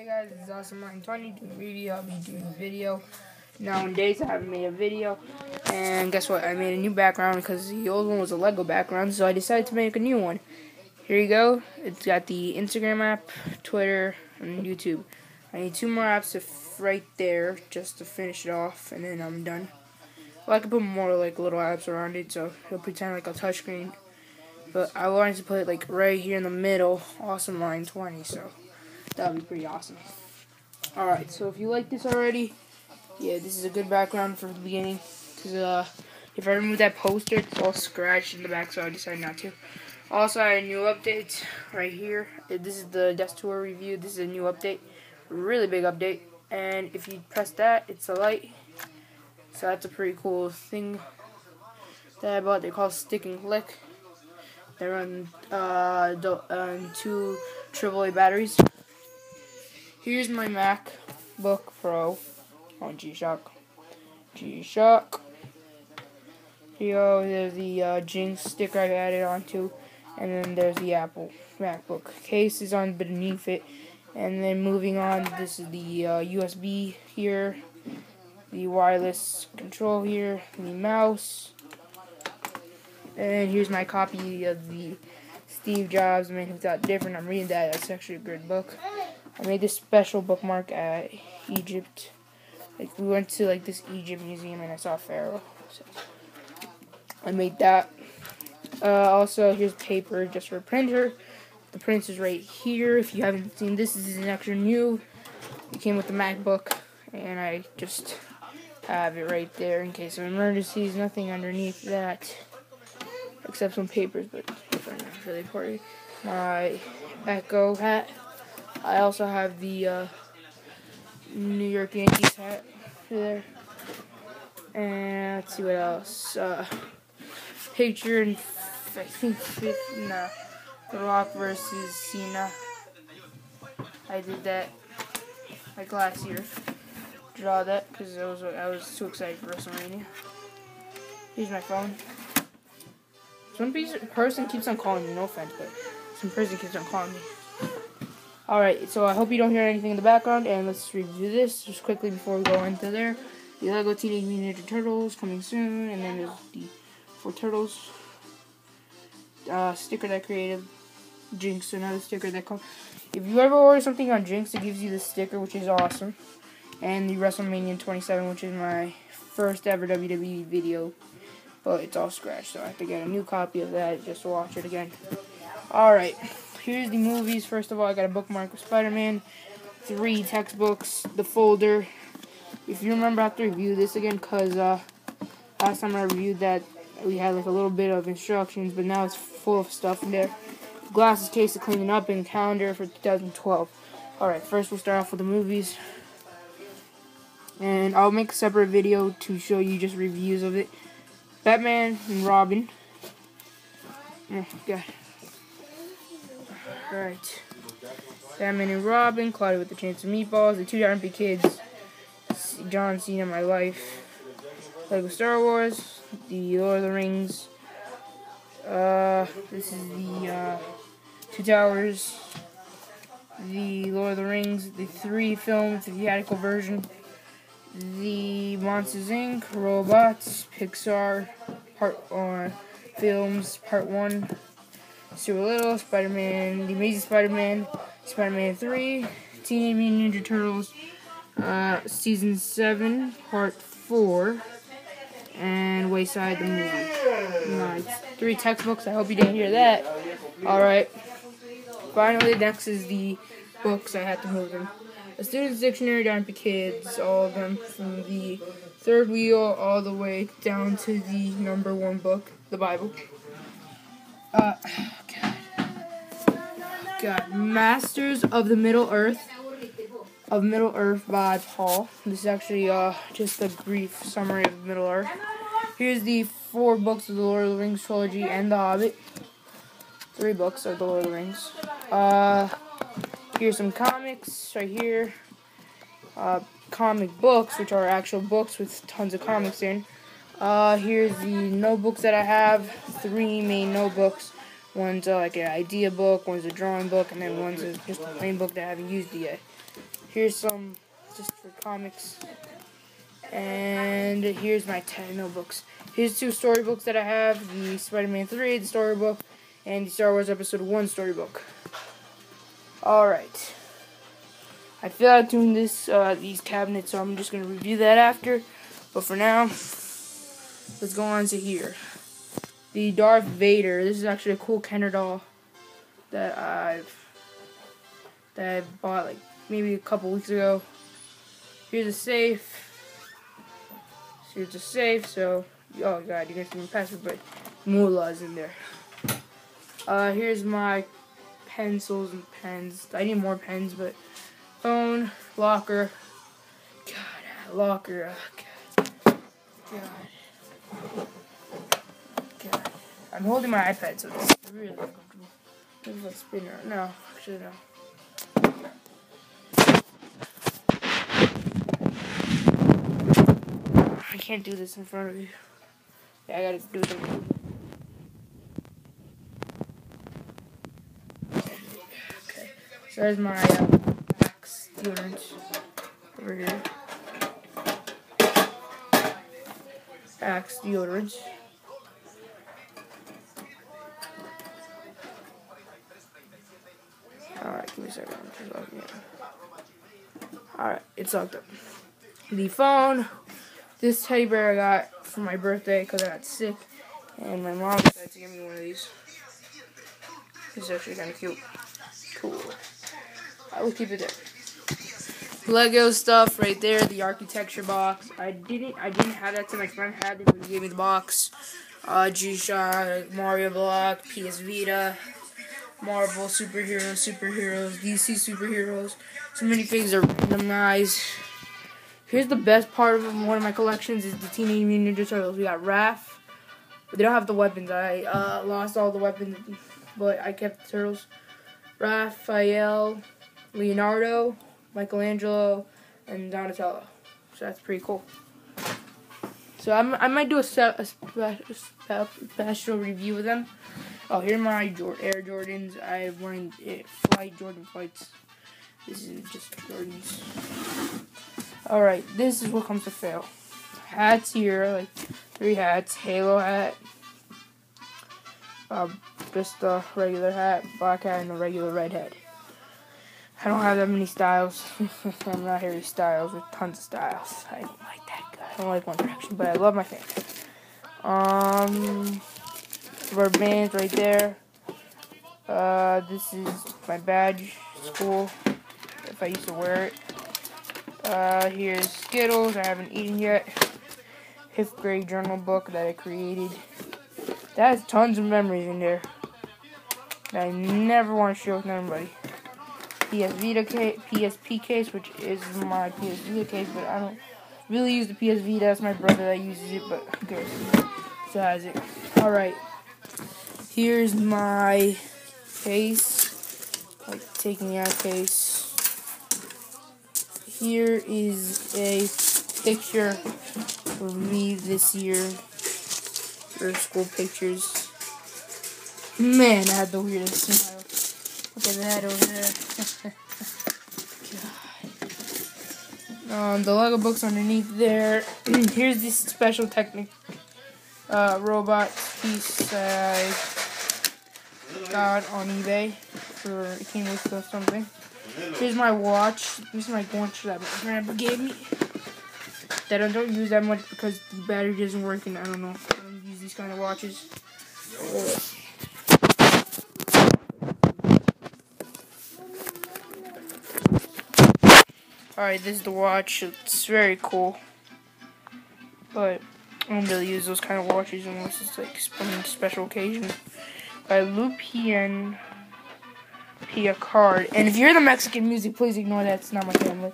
Hey guys, is Awesome Mind 20 doing review. I'll be doing a video. Nowadays, I haven't made a video. And guess what? I made a new background because the old one was a Lego background, so I decided to make a new one. Here you go. It's got the Instagram app, Twitter, and YouTube. I need two more apps right there just to finish it off, and then I'm done. Well, I could put more like little apps around it, so it'll pretend like a touchscreen. But I wanted to put it like right here in the middle, Awesome Mind 20, so that would be pretty awesome. Alright, so if you like this already, yeah, this is a good background for the beginning. Because uh, if I remove that poster, it's all scratched in the back, so I decided not to. Also, I had a new update right here. This is the desk Tour review. This is a new update. Really big update. And if you press that, it's a light. So that's a pretty cool thing that I bought. They call Stick and Click. They run uh, uh, two AAA batteries. Here's my MacBook Pro on G-Shock. G-Shock. Here there's the uh, Jinx sticker I added onto, and then there's the Apple MacBook case is on beneath it. And then moving on, this is the uh, USB here, the wireless control here, the mouse, and here's my copy of the Steve Jobs Man Who Thought Different. I'm reading that. That's actually a good book. I made this special bookmark at Egypt. Like we went to like this Egypt museum and I saw Pharaoh. So I made that. Uh, also, here's paper just for printer. The print is right here. If you haven't seen this, this is an extra new. It came with the MacBook, and I just have it right there in case of emergencies. Nothing underneath that except some papers, but really important. My Echo hat. I also have the uh, New York Yankees hat there. And let's see what else. Uh, picture in, I think, fifth, no, The Rock versus Cena. I did that like last year. Draw that because I was I was too excited for WrestleMania. Here's my phone. Some person keeps on calling me, no offense, but some person keeps on calling me. Alright, so I hope you don't hear anything in the background, and let's review this just quickly before we go into there. The LEGO Teenage Mutant Ninja Turtles coming soon, and then there's the Four Turtles uh, sticker that I created. Jinx, another sticker that comes. If you ever order something on Jinx, it gives you the sticker, which is awesome. And the WrestleMania 27, which is my first ever WWE video but it's all scratched, so I have to get a new copy of that just to watch it again. Alright, here's the movies. First of all, I got a bookmark of Spider-Man, three textbooks, the folder. If you remember, I have to review this again, because uh, last time I reviewed that, we had like a little bit of instructions, but now it's full of stuff in there. Glasses case to cleaning up and calendar for 2012. Alright, first we'll start off with the movies. And I'll make a separate video to show you just reviews of it. Batman and Robin. Oh, God. Right. Batman and Robin, Cloudy with the Chance of Meatballs, The Two Giant Kids, John Cena, My Life, Lego Star Wars, The Lord of the Rings, uh, this is the, uh, Two Towers, The Lord of the Rings, the three films, the theatrical version, the Monsters Inc., Robots, Pixar, Part uh, Films, Part 1, Stuart Little, Spider-Man, The Amazing Spider-Man, Spider-Man 3, Teenage Mutant Ninja Turtles, uh, Season 7, Part 4, and Wayside the movie. Nice. Three textbooks, I hope you didn't hear that. Alright. Finally, next is the books, I had to move them. A student's dictionary down to kids, all of them from the third wheel all the way down to the number one book, the Bible. Uh, God. God. Masters of the Middle Earth. Of Middle Earth by Paul. This is actually uh, just a brief summary of Middle Earth. Here's the four books of the Lord of the Rings trilogy and The Hobbit. Three books of the Lord of the Rings. Uh, Here's some comics right here. Uh, comic books, which are actual books with tons of comics in. Uh, here's the notebooks that I have. Three main notebooks. One's uh, like an idea book, one's a drawing book, and then one's a, just a plain book that I haven't used yet. Here's some just for comics. And here's my 10 notebooks. Here's two storybooks that I have the Spider Man 3, the storybook, and the Star Wars Episode 1 storybook. Alright. I feel like doing this, uh, these cabinets, so I'm just going to review that after. But for now, let's go on to here. The Darth Vader. This is actually a cool Kenner doll that I've that I bought like maybe a couple weeks ago. Here's a safe. Here's a safe. So, oh god, you guys see my password, but Moolah's in there. Uh, here's my pencils and pens. I need more pens, but phone, locker. God, locker. Oh, God. God. God. I'm holding my iPad, so it's really uncomfortable. Maybe if I spin it. No, actually, no. I can't do this in front of you. Yeah, I gotta do it. Okay. So there's my uh, Axe deodorant over here. Axe deodorant. Alright, give me a second. Alright, it's locked up. The phone. This teddy bear I got for my birthday because I got sick. And my mom decided to give me one of these. It's actually kind of cute. Cool. I will keep it there. Lego stuff right there, the architecture box. I didn't I didn't have that till my friend had it, but he gave me the box. Uh, G-Shock, Mario Block, PS Vita, Marvel superheroes, superheroes, DC superheroes. So many things are randomized. Here's the best part of one of my collections is the Teenage Mutant Ninja Turtles. We got Raph. But they don't have the weapons. I uh, lost all the weapons, but I kept the turtles. Raphael, Leonardo, Michelangelo, and Donatello. So that's pretty cool. So I'm, i might do a, a, a, special review of them. Oh, here are my Air Jordans. I'm wearing it, Flight Jordan Flights. This is just Jordans. Alright, this is what comes to fail. Hats here, like three hats. Halo hat. Uh, just a regular hat, black hat, and a regular red hat. I don't have that many styles. I'm not Harry Styles with tons of styles. I don't like that guy. I don't like One Direction, but I love my fans. Um, rubber bands right there. Uh, this is my badge, school, if I used to wear it. Uh, here's Skittles, I haven't eaten yet. Fifth grade journal book that I created. That has tons of memories in there. That I never want to share with anybody. PS Vita case, PSP case, which is my PS Vita case, but I don't really use the PS Vita. That's my brother that uses it, but who cares? So has it. Alright. Here's my case. Like taking out case. Here is a picture of me this year. For school pictures. Man, I had the weirdest smile. Look at that over there. Um, the Lego books underneath there. Here's this special Technic uh, robot piece I got on eBay for it came with something. Here's my watch. This is my watch that my grandpa gave me. That I don't use that much because the battery doesn't work and I don't know. I don't use these kind of watches. Alright, this is the watch. It's very cool. But I don't really use those kind of watches unless it's like some special occasion. By Lupien Pia card. And if you're the Mexican music, please ignore that. It's not my family.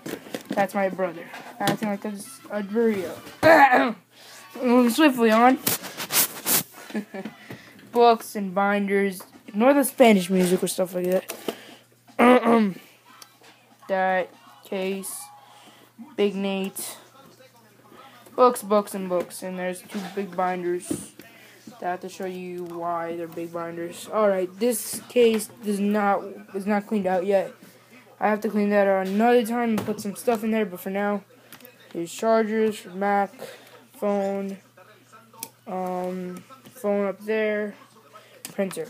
That's my brother. Acting like this Adverio. Moving swiftly on. Books and binders. Ignore the Spanish music or stuff like that. that case. Big Nate. Books, books, and books. And there's two big binders. Have to show you why they're big binders. Alright, this case does not is not cleaned out yet. I have to clean that out another time and put some stuff in there, but for now, here's chargers for Mac, phone, um, phone up there, printer.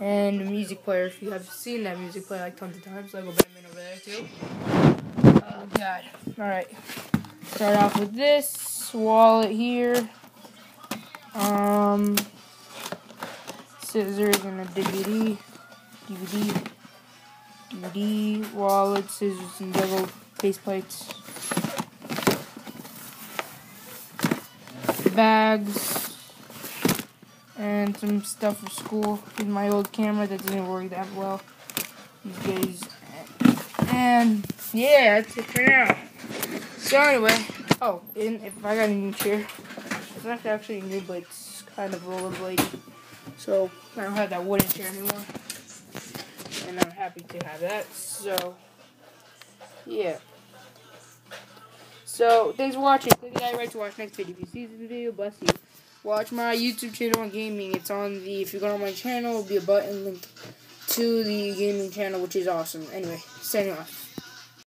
And a music player, if you have seen that music player like tons of times, I Lego Batman over there too. Oh god. Alright. Start off with this wallet here. Um scissors and a DVD. DVD. DVD, wallet, scissors, and Lego face plates. Bags and some stuff for school. Here's my old camera that didn't work that well these days. And yeah, that's it for now. So anyway, oh, and if I got a new chair, it's not actually new, but it's kind of rollerblading. So I don't have that wooden chair anymore, and I'm happy to have that. So yeah. So thanks for watching. Click the right to watch next video. If you see this video, bless you watch my YouTube channel on gaming. It's on the, if you go on my channel, it'll be a button link to the gaming channel, which is awesome. Anyway, signing off.